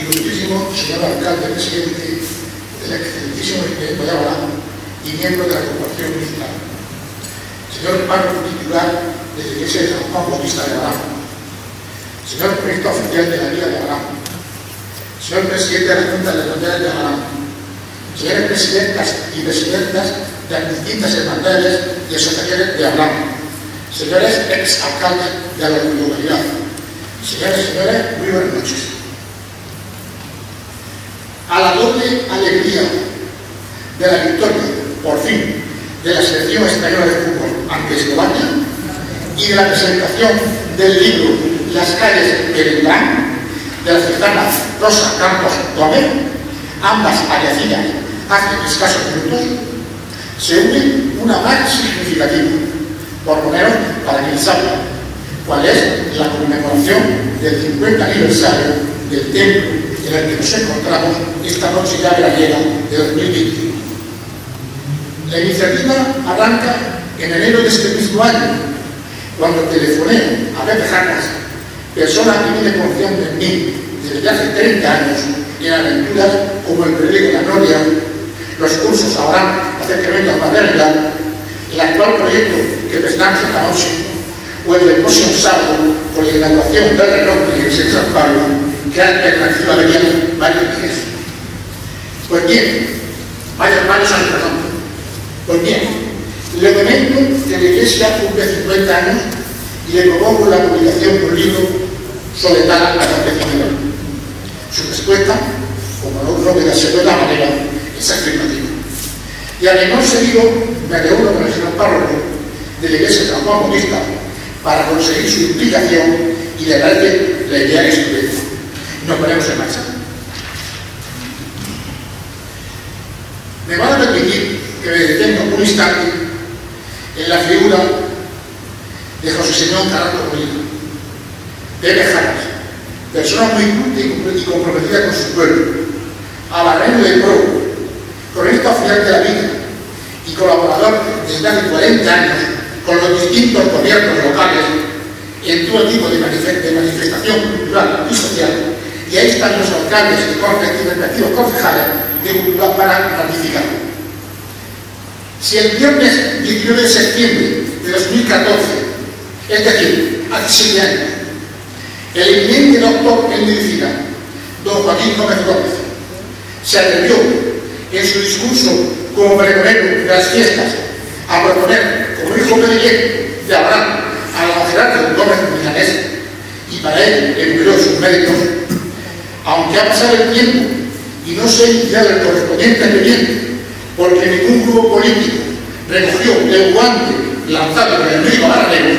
ilustrísimo señor alcalde presidente del excelentísimo Ayuntamiento de Abalán y miembro de la Corporación Municipal, señor párroco titular de la Iglesia de San Juan Bautista de Abalán, señor proyecto oficial de la Liga de Abalán, señor presidente de la Junta de Hermandades de Abalán, señores presidentas y presidentas de las distintas hermandades y asociaciones de Abalán, señores ex alcaldes de la localidad, señores y señores, muy buenas noches a la doble alegría de la victoria, por fin, de la selección española de fútbol ante Eslovenia y de la presentación del libro Las calles del vendrán de la cercana Rosa Campos Gómez, ambas fallecidas hace escasos minutos, se une una más significativa, por lo menos para quien sabe cuál es la conmemoración del 50 aniversario del templo en el que nos encontramos esta noche ya veraniega de 2021. La iniciativa arranca en enero de este mismo año, cuando telefoné a Pepe Jacas, persona que viene confiando en mí desde hace 30 años en aventuras como el peligro de la gloria, los cursos ahora acercamiento a maternidad, el actual proyecto que presentamos esta noche, o el del próximo sábado con la inauguración del reloj de San Pablo que alternativa venían varios días. Pues bien, varios, varios años, perdón. Pues bien, le comento que la Iglesia cumple 50 años y le propongo la publicación de un libro sobre tal acontecimiento. Su respuesta, como no creo que la segunda manera, es afirmativa. Y además seguido me reúno con el señor párroco de la Iglesia de San Juan Bautista para conseguir su implicación y le darle la idea que estuve nos ponemos en marcha. Me van a permitir que me detenga un instante en la figura de José Señor Carranco Molina, de Bejaras, persona muy culta y comprometida con su pueblo, abarreno de pro, cronista oficial de la vida y colaborador desde hace 40 años con los distintos gobiernos locales en todo tipo de manifestación cultural y social y ahí están los alcaldes y respectivos concejales de Cultura para ratificar. Si el viernes 19 de septiembre de 2014, es decir, hace siete años, el eminente doctor en medicina, don Joaquín Gómez Gómez, se atrevió en su discurso como pregonero de las fiestas a proponer como hijo predilecto de Abraham a la Gerardo Gómez Milanés y para él empleó sus médicos aunque ha pasado el tiempo y no se ha iniciado el correspondiente expediente, porque ningún grupo político recogió el guante lanzado por el médico Maranero,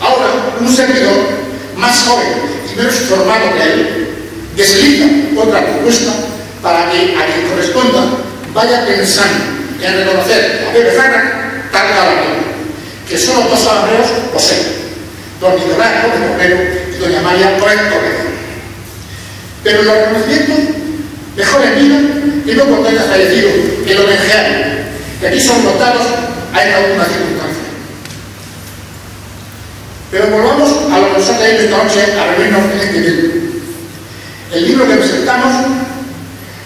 ahora un servidor más joven y menos formado que él desliza otra propuesta para que a quien corresponda vaya pensando en reconocer a Pepe Zara tal que son los dos alambreros poseen, don Nicolás Gómez Romero y doña María Torres Torres. Pero los reconocimientos mejor en vida y no porque haya fallecido, que lo homenajearon, que aquí son votados a esta última circunstancia. Pero volvamos a lo que nos ha traído esta noche a reunirnos en este libro. El libro que presentamos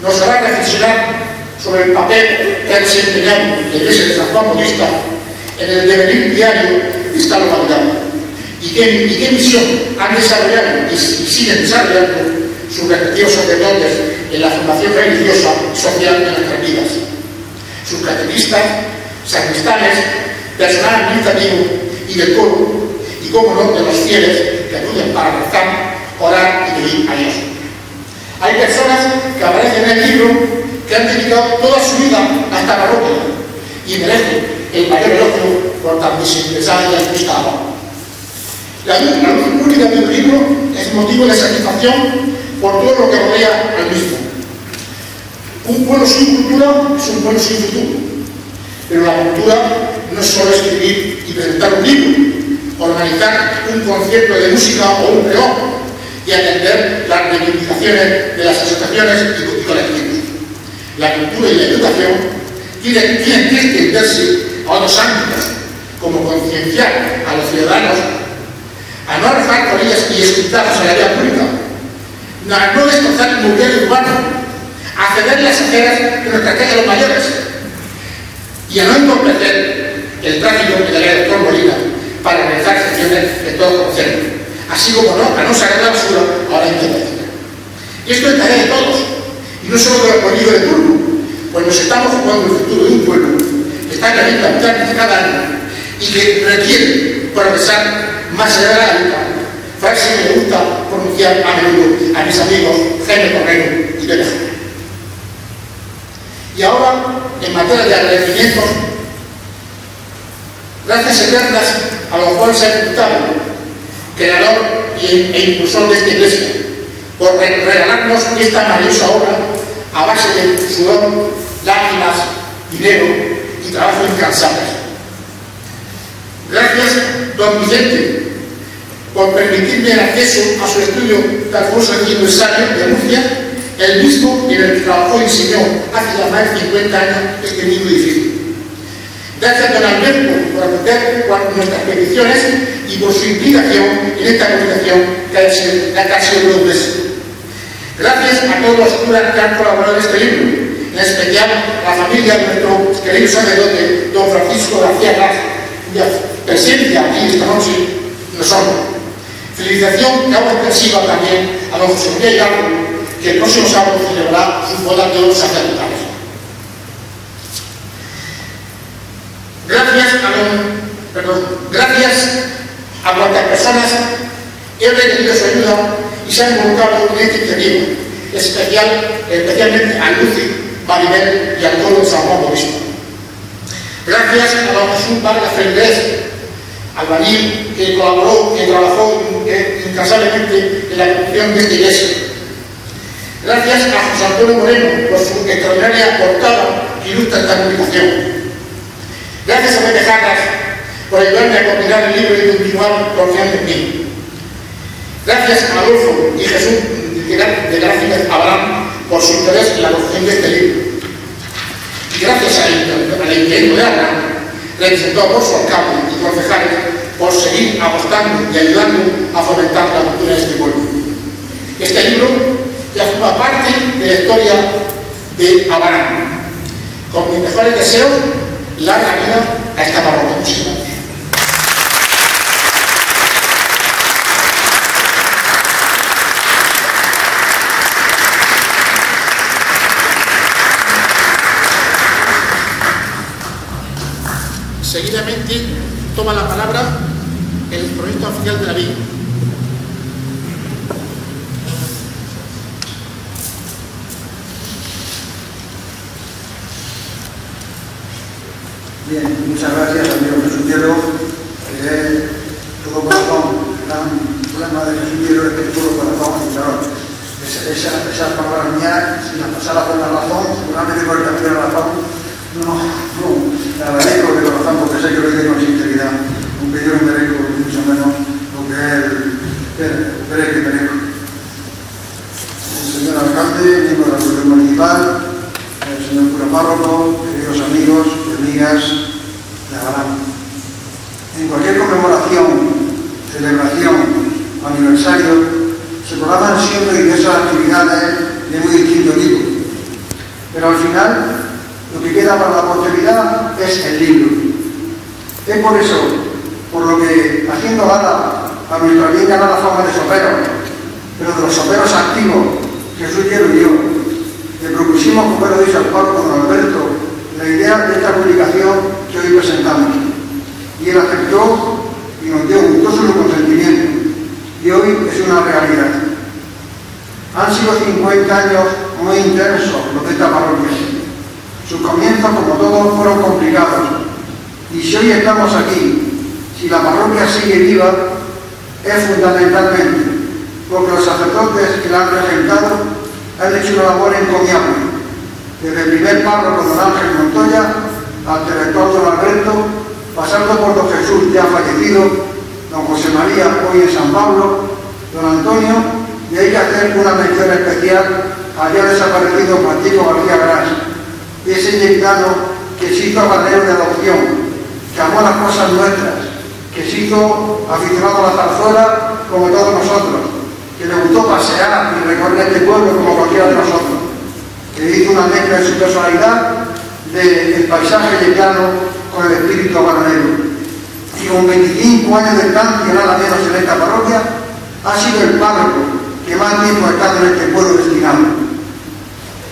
nos hará reflexionar sobre el papel que ha desempeñado la Iglesia de San Juan Bautista en el devenir diario de esta localidad y qué, y qué misión han desarrollado y siguen desarrollando sus sacerdotes en la formación religiosa social de nuestras vidas. Sus catequistas, sacristanes, personal administrativo y del coro, y como no, de los fieles que acuden para rezar, orar y pedir a Dios. Hay personas que aparecen en el libro que han dedicado toda su vida a esta parroquia y merecen el mayor elogio por tan desinteresada y altruista La luz pública del libro es motivo de satisfacción por todo lo que rodea al mismo. Un pueblo sin cultura es un pueblo sin futuro. Pero la cultura no es solo escribir y presentar un libro, organizar un concierto de música o un pregón y atender las reivindicaciones de las asociaciones y colectivos. La cultura y la educación tienen, que extenderse a otros ámbitos, como concienciar a los ciudadanos a no arrojar con ellas y escucharlas a la vida pública, a no destrozar el mobiliario urbano, a ceder las aceras nuestra calle a los mayores y a no entorpecer el tráfico que daría el doctor Molina para realizar gestiones de todo conocemos, así como no, a no sacar la basura ahora en Y esto es tarea de todos, y no solo de los políticos de turno, pues nos estamos jugando el futuro de un pueblo que está cayendo a cada año y que requiere progresar más allá de la alta. Que me gusta pronunciar a menudo a mis amigos Jaime Correro y Pérez. Y ahora, en materia de agradecimientos, gracias eternas a los Juan Hurtado, creador e impulsor de esta iglesia, por regalarnos esta maravillosa obra a base de sudor, lágrimas, dinero y trabajo incansable. Gracias, don Vicente, por permitirme el acceso a su estudio tan famoso aniversario de Murcia, el mismo en el que trabajó y enseñó hace ya más de 50 años este mismo edificio. Gracias, don Alberto, por atender nuestras peticiones y por su implicación en esta comunicación que ha sido, dos veces. Gracias a todos los curas que han colaborado en este libro, en especial a la familia de nuestro querido sacerdote, don Francisco García cuya presencia aquí esta noche nos honra. Felicitación que hago expresiva también a don José Miguel Hidalgo, que el próximo sábado celebrará su boda de oro sacerdotal. Gracias a perdón, gracias a cuantas personas recibido su ayuda y se han involucrado en esta iniciativa, especial, especialmente a Lucy, Maribel y al pueblo de San Juan Bautista. Gracias a don Jesús Vargas Fernández, albañil que colaboró, que trabajó incansablemente en la construcción de esta iglesia. Gracias a José Antonio Moreno por su extraordinaria portada que ilustra esta comunicación. Gracias a Pepe Jarras por ayudarme a coordinar el libro y continuar confiando en mí. Gracias a Adolfo y Jesús de Gráficas Abraham por su interés en la construcción de este libro. Y gracias al ingeniero de Abraham, representado por su alcalde concejales, por seguir apostando y ayudando a fomentar la cultura de este pueblo. Este libro ya forma parte de la historia de Abraham. Con mis mejores deseos, larga vida a esta parroquia. Seguidamente toma la palabra el proyecto oficial de la vida. Bien, muchas gracias, amigo Jesús Diego. Eh, todo corazón, el gran problema de Jesús Diego es que todo corazón, y claro, esa, esas palabras mías, si las pasara por la razón, seguramente por el camino de la razón, no, no, le agradezco de corazón porque sé que lo dice con sinceridad, aunque yo no merezco mucho menos lo que él cree que merezco. El señor alcalde, miembro de la Corte Municipal, el señor cura párroco, queridos amigos y amigas, en cualquier conmemoración, celebración aniversario se programan siempre diversas actividades de muy distinto tipo. Pero al final, lo que queda para la posteridad es el libro. Es por eso, por lo que, haciendo gala a nuestra bien ganada fama de soperos, pero de los soperos activos, Jesús Hielo y yo, le propusimos, como lo dice el párroco don Alberto, la idea de esta publicación que hoy presentamos. Y él aceptó y nos dio gustoso su consentimiento. Y hoy es una realidad. Han sido 50 años muy intensos los de esta parroquia. Sus comienzos, como todos, fueron complicados. Y si hoy estamos aquí, si la parroquia sigue viva, es fundamentalmente porque los sacerdotes que la han regentado han hecho una labor encomiable desde el primer párroco don Ángel Montoya al director don Alberto, pasando por don Jesús ya fallecido, don José María hoy en San Pablo, don Antonio, y hay que hacer una mención especial al ya desaparecido Francisco García Gras, ese yectano que se hizo bandero de adopción, que amó las cosas nuestras, que se hizo aficionado a la zarzuela como todos nosotros, que le gustó pasear y recorrer este pueblo como cualquiera de nosotros, que hizo una mezcla de su personalidad del paisaje llano con el espíritu habanero. Y con 25 años de estancia, nada menos en esta parroquia, ha sido el párroco que más tiempo ha estado en este pueblo destinado.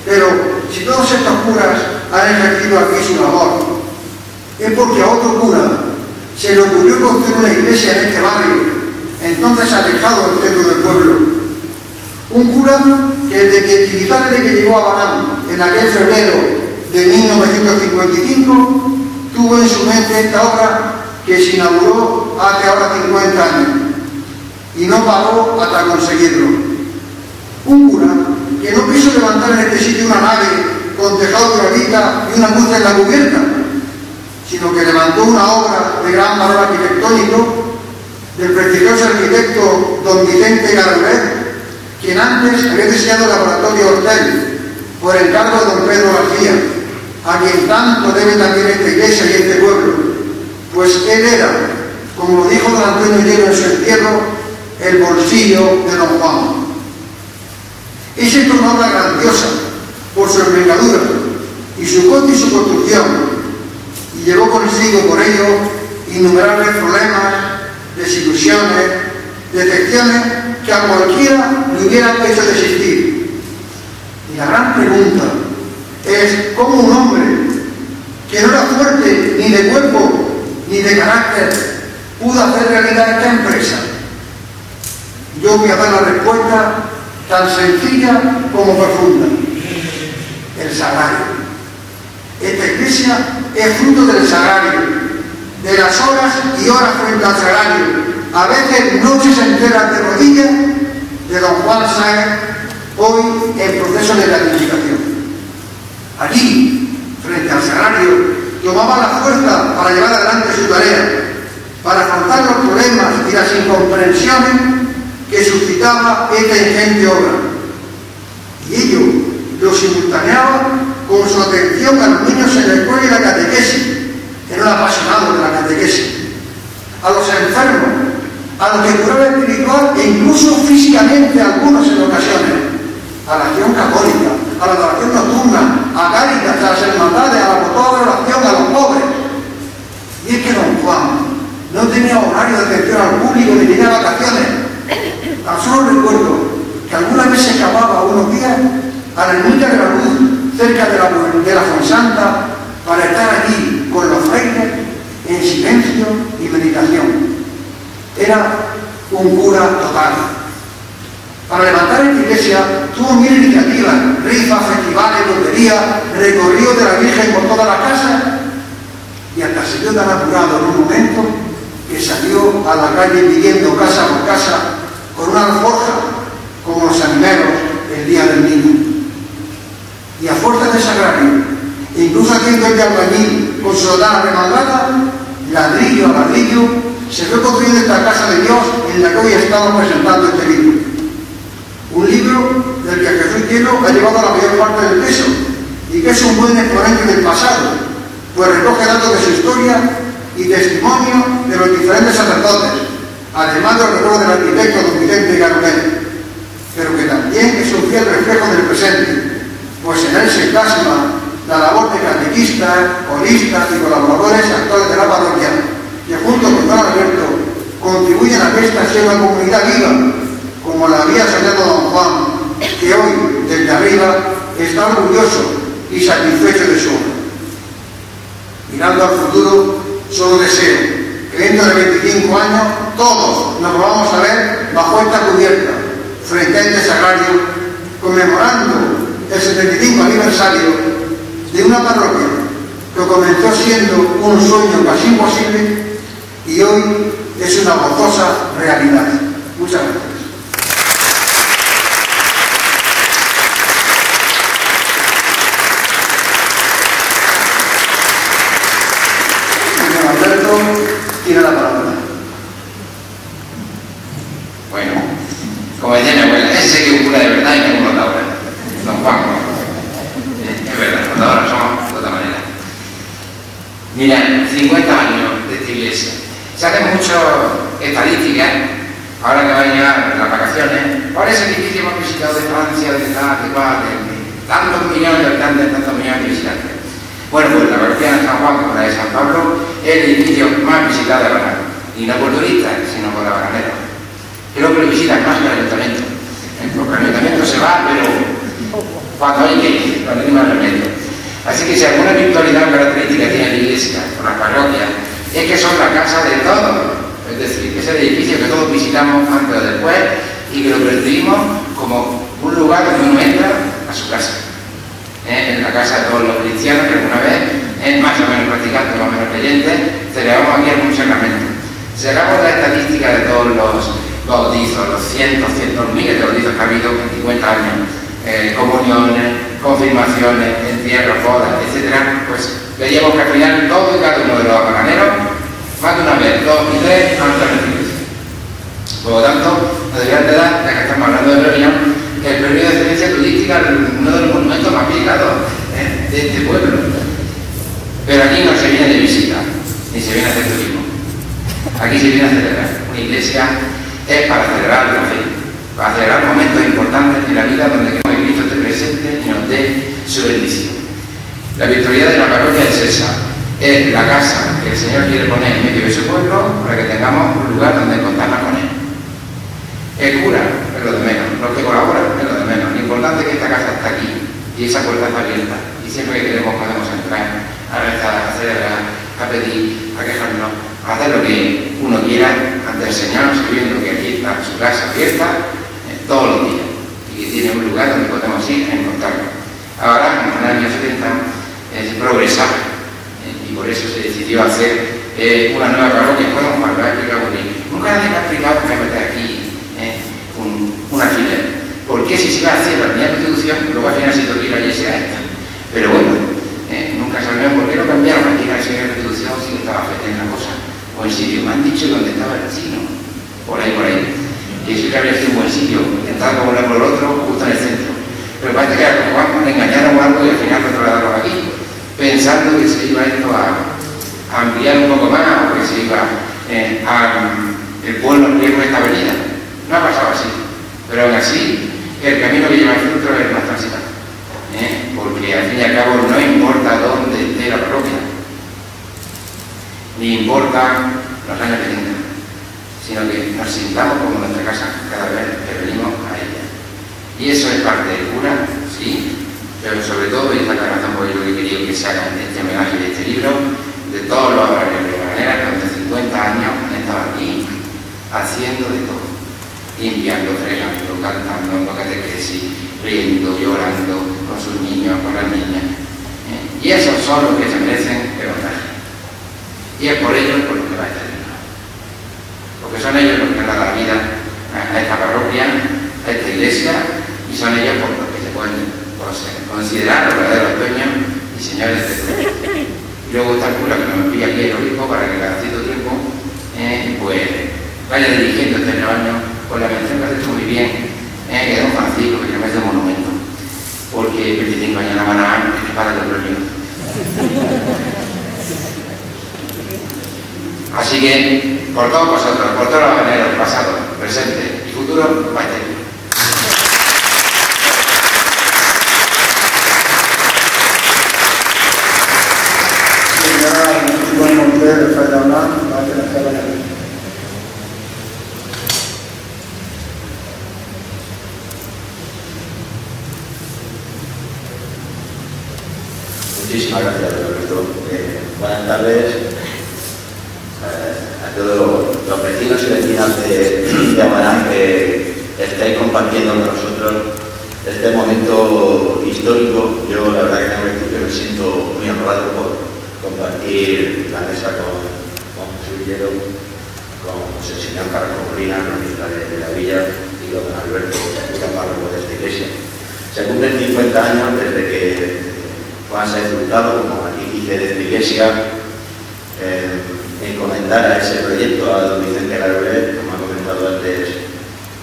Pero si todos estos curas han ejercido aquí su labor, es porque a otro cura se le ocurrió construir una iglesia en este barrio, entonces alejado del centro del pueblo. Un cura que desde que, desde que llegó a Barán en aquel febrero de 1955, tuvo en su mente esta obra que se inauguró hace ahora 50 años y no paró hasta conseguirlo. Un cura que no quiso levantar en este sitio una nave con tejado de granita y una luz en la cubierta, sino que levantó una obra de gran valor arquitectónico del prestigioso arquitecto don Vicente Garber, quien antes había diseñado el laboratorio Hortel por encargo de don Pedro García, a quien tanto debe también esta iglesia y este pueblo, pues él era, como lo dijo don Antonio Lleno en su entierro, el bolsillo de don Juan. Es esta una obra grandiosa por su envergadura y su coste y su construcción, y llevó consigo por ello innumerables problemas, desilusiones, decepciones que a cualquiera le hubieran hecho desistir. Y la gran pregunta es cómo un hombre que no era fuerte ni de cuerpo ni de carácter pudo hacer realidad esta empresa. Yo voy a dar la respuesta tan sencilla como profunda. El sagrario. Esta iglesia es fruto del sagrario, de las horas y horas frente al sagrario, a veces noches enteras de rodillas de don Juan Sáenz, hoy en proceso de beatificación. Allí, frente al sagrario, tomaba la fuerza para llevar adelante su tarea, para afrontar los problemas y las incomprensiones que suscitaba esta ingente obra. Y ello lo simultaneaba con su atención a los niños en la escuela y la catequesis. Era un apasionado de la catequesis. A los enfermos, a los que curaba espiritual e incluso físicamente algunos en ocasiones. A la acción católica, a la oración nocturna, a Cáritas, a las hermandades, a la motora oración, a los pobres. Y es que don Juan no tenía horario de atención al público ni tenía vacaciones. Tan solo recuerdo que alguna vez se escapaba unos días a la ermita de la luz, cerca de la, de la Fonsanta, para estar allí con los frailes en silencio y meditación. Era un cura total. Para levantar esta iglesia tuvo mil iniciativas, rifas, festivales, loterías, recorrido de la Virgen por toda la casa y hasta se vio tan apurado en un momento que salió a la calle pidiendo casa por casa con una alforja como los animeros el día del niño. Y a fuerza de sagrario, incluso haciendo el albañil con su sodana remangada, ladrillo a ladrillo, se fue construyendo esta casa de Dios en la que hoy estamos presentando este libro. Un libro del que Jesús Quiero ha llevado la mayor parte del peso y que es un buen exponente del pasado, pues recoge datos de su historia y testimonio de los diferentes sacerdotes, además del recuerdo del arquitecto don Vicente Garonel, pero que también es un fiel reflejo del presente, pues en él se plasma la labor de catequistas, coristas y colaboradores actores de la parroquia, que junto con Don Alberto contribuyen a que esta sea una comunidad viva, como la había soñado don Juan, que hoy, desde arriba, está orgulloso y satisfecho de su obra. Mirando al futuro, solo deseo que dentro de 25 años todos nos vamos a ver bajo esta cubierta, frente a este sagrario, conmemorando el 75 aniversario de una parroquia que comenzó siendo un sueño casi imposible y hoy es una gozosa realidad. Muchas gracias. Señor Alberto, tiene la palabra. Bueno, como decía mi abuela, ese sería un cura de verdad y no un rotadora. Don Juan. Es verdad, rotadora somos de otra manera. Mira, 50 años de esta iglesia. Se hacen muchas estadísticas, ahora que van a llegar las vacaciones, ¿cuál es el edificio más visitado de Francia, de tal, de cual, de tantos millones de habitantes, tantos millones de visitantes? Bueno, pues la parroquia de San Juan, como la de San Pablo, es el edificio Banano. Y no por turistas, sino por la bananera. Creo que lo visitan más que el ayuntamiento. Porque el ayuntamiento se va, pero cuando hay que ir, cuando hay más remedio. Así que si alguna virtualidad característica tiene la iglesia o la parroquia, es que son la casa de todos. Es decir, que es el edificio que todos visitamos antes o después y que lo percibimos como un lugar donde uno entra a su casa. ¿Eh? En la casa de todos los cristianos que alguna vez, es más o menos practicantes, más o menos creyentes, celebramos aquí sacramento. Sacamos la estadística de todos los bautizos, los cientos, cientos, miles de bautizos que ha habido en 50 años, eh, comuniones, confirmaciones, entierros, bodas, etc., pues veíamos que al final todo y cada uno de los apaganeros más de una vez, dos y tres han transmitido. Por lo tanto, nos deberían de dar, ya que estamos hablando de premio, el premio de excelencia turística uno de los monumentos más visitados ¿eh? de este pueblo. Pero aquí no se viene de visita, ni se viene a hacer turismo. Aquí se viene a celebrar. Una iglesia es para celebrar la fe, para celebrar momentos importantes en la vida donde queremos que Cristo esté presente y nos dé su bendición. La virtualidad de la parroquia es esa, es la casa que el Señor quiere poner en medio de su pueblo para que tengamos un lugar donde contarnos con Él. El cura es lo de menos, los que colaboran es lo de menos. Lo importante es que esta casa está aquí y esa puerta está abierta y siempre que queremos podemos entrar a rezar, a celebrar, a pedir, a quejarnos, a hacer lo que uno quiera ante el Señor, sabiendo que aquí está su casa abierta eh, todos los días y que tiene un lugar donde podemos ir a encontrarnos. Ahora, en el año 70, es progresar y por eso se decidió hacer eh, una nueva parroquia. Bueno, Juan lo ha explicado Nunca nadie ha explicado que meter aquí eh, un, un alfiler. ¿Por qué si se va a hacer la primera constitución, luego al final se toca ir a sea esta? Pero bueno, eh, nunca sabemos por qué lo cambiaron aquí la segunda constitución si estaba afectando la cosa. O en sitio, me han dicho dónde estaba el chino. Por ahí, por ahí. Y eso que había sido un buen sitio, como uno por el otro, justo en el centro. Pero parece que a le engañaron o algo y al final lo trasladaron aquí pensando que se iba esto a, ampliar un poco más o que se iba eh, a el pueblo ampliar esta avenida. No ha pasado así, pero aún así el camino que lleva el fruto es más transitado. ¿eh? Porque al fin y al cabo no importa dónde esté la parroquia, ni importa los años que tenga, sino que nos sintamos como nuestra casa cada vez que venimos a ella. Y eso es parte del cura, sí, pero sobre todo, y esta es la razón por lo que quería que se haga este homenaje de este libro, de todos los obreros de manera que durante 50 años han estado aquí haciendo de todo, limpiando, fregando, cantando, en catequesis, riendo, llorando con sus niños, con las niñas. ¿eh? Y esos son los que se merecen el homenaje. Y es por ellos por lo que va a este libro. Porque son ellos los que dado la vida a esta parroquia, a esta iglesia, y son ellos por los que se pueden considerar los verdaderos dueños y señores de todo. Y luego está el cura que nos envía aquí el obispo para que cada cierto tiempo eh, pues, vaya dirigiendo este rebaño con la mención que ha hecho muy bien eh, que don Francisco, que llama de monumento, porque 25 años la van a que para el premio. Así que, por todos vosotros, por todos los veneros, pasado, presente y futuro, vaya. de Fray Hernán va a tener que la Muchísimas gracias, Roberto. Eh, buenas tardes eh, a todos los vecinos y vecinas de, de Amarán que estáis compartiendo con nosotros este momento histórico. Yo la verdad que tengo que decir que me siento muy honrado por compartir la mesa con, con Jesús Hierro, con José Señor Carlos Molina, cronista de, de, la villa, y con Alberto, cura párroco de esta iglesia. Se cumplen 50 años desde que Juan se ha disfrutado como artífice de esta iglesia, eh, encomendara ese proyecto a don Vicente Garolet, como ha comentado antes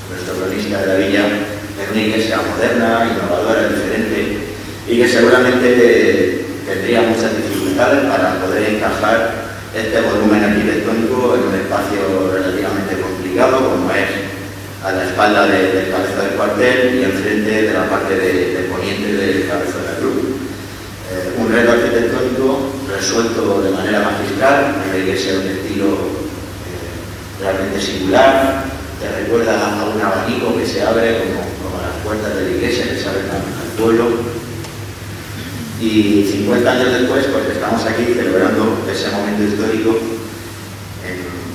nuestro cronista de la villa, en una iglesia moderna, innovadora, diferente, y que seguramente tendría muchas dificultades para poder encajar este volumen arquitectónico en un espacio relativamente como es a la espalda del cabeza del cuartel y enfrente de la parte de, poniente del cabeza de la. Eh, un reto arquitectónico resuelto de manera magistral, en la iglesia un estilo eh, realmente singular, te recuerda a un abanico que se abre como, como las puertas de la iglesia que se abren al pueblo. Y 50 años después, pues estamos aquí celebrando ese momento histórico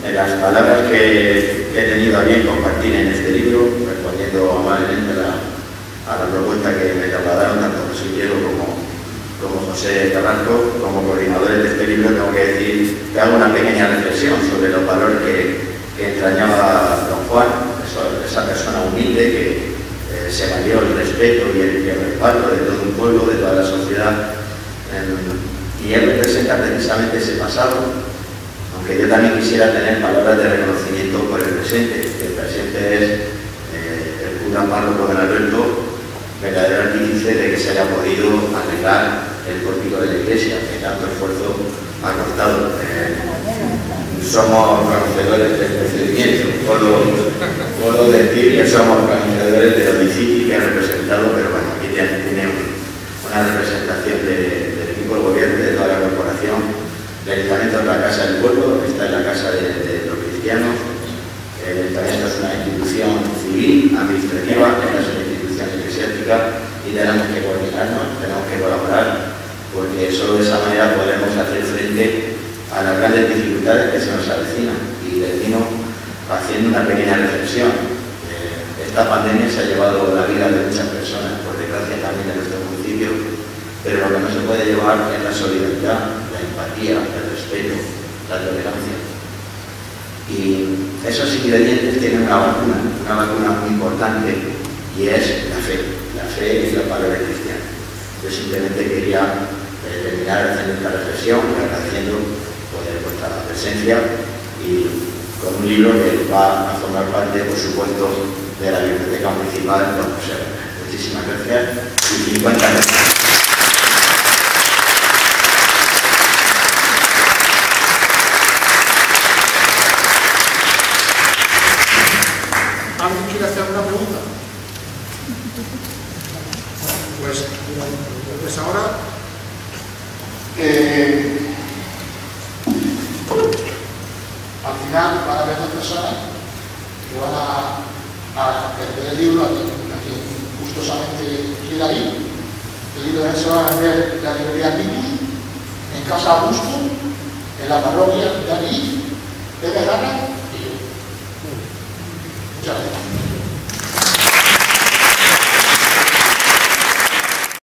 en las palabras que, he tenido a bien compartir en este libro, respondiendo amablemente a a la propuesta que me trasladaron tanto José Quiero como, José Carrasco, como coordinadores de este libro, tengo que decir que hago una pequeña reflexión sobre los valores que, entrañaba don Juan, esa persona humilde que eh, se valió el respeto y el, respaldo de todo un pueblo, de toda la sociedad. y él representa precisamente ese pasado aunque yo también quisiera tener palabras de reconocimiento por el presente, el presente es eh, el cura párroco de Alberto, verdadero artífice de que se haya podido arreglar el pórtico de la iglesia, que tanto esfuerzo ha costado. Eh, somos conocedores del procedimiento, puedo, puedo, decir que somos conocedores de lo difícil que ha representado, pero bueno, aquí tiene, una representación del equipo de gobierno y de toda la corporación el Ayuntamiento es la casa del pueblo, está en la casa de, los cristianos. El Ayuntamiento es una institución civil, administrativa, es una institución eclesiástica y tenemos que coordinarnos, tenemos que colaborar, porque solo de esa manera podremos hacer frente a las grandes dificultades que se nos avecinan. Y termino haciendo una pequeña reflexión. Eh, esta pandemia se ha llevado la vida de muchas personas, por desgracia también de nuestro municipio, pero lo que no se puede llevar es la solidaridad, empatía, el la tolerancia. Y esos ingredientes tienen una vacuna, una vacuna muy importante y es la fe, la fe y la palabra cristiana. Yo simplemente quería eh, terminar haciendo esta reflexión, agradeciendo poder vuestra presencia y con un libro que va a formar parte, por supuesto, de la biblioteca municipal de Muchísimas gracias y 50 gracias.